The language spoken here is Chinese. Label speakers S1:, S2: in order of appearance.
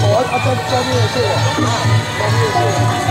S1: 哦，加加点油，是吧？